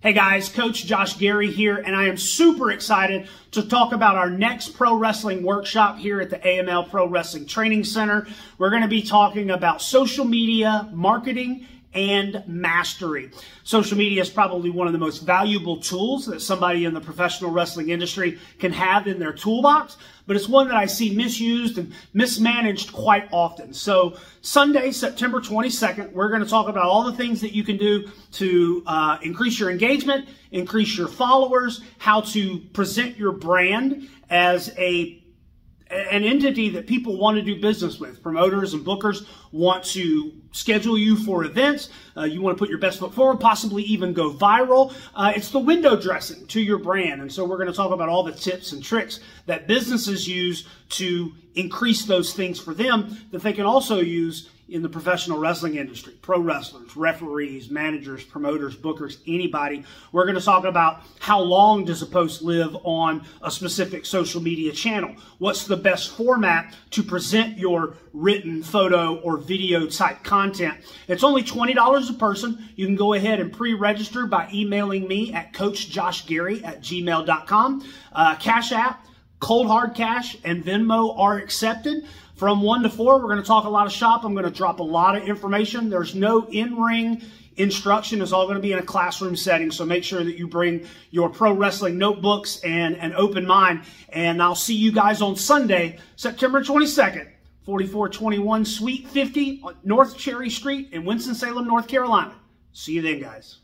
Hey guys, Coach Josh Gerry here, and I am super excited to talk about our next pro wrestling workshop here at the AML Pro Wrestling Training Center. We're going to be talking about social media, marketing, and mastery. Social media is probably one of the most valuable tools that somebody in the professional wrestling industry can have in their toolbox, but it's one that I see misused and mismanaged quite often. So Sunday, September 22nd, we're going to talk about all the things that you can do to uh, increase your engagement, increase your followers, how to present your brand as a an entity that people want to do business with. Promoters and bookers want to schedule you for events. Uh, you want to put your best foot forward, possibly even go viral. Uh, it's the window dressing to your brand. And so we're going to talk about all the tips and tricks that businesses use to increase those things for them that they can also use in the professional wrestling industry, pro wrestlers, referees, managers, promoters, bookers, anybody. We're going to talk about how long does a post live on a specific social media channel? What's the best format to present your written photo or video type content? It's only $20 a person. You can go ahead and pre-register by emailing me at coachjoshgerry at gmail.com. Uh, Cash App, Cold Hard Cash, and Venmo are accepted. From one to four, we're going to talk a lot of shop. I'm going to drop a lot of information. There's no in-ring instruction. It's all going to be in a classroom setting. So make sure that you bring your pro wrestling notebooks and an open mind. And I'll see you guys on Sunday, September 22nd, 4421 Suite 50 uh, North Cherry Street in Winston-Salem, North Carolina. See you then, guys.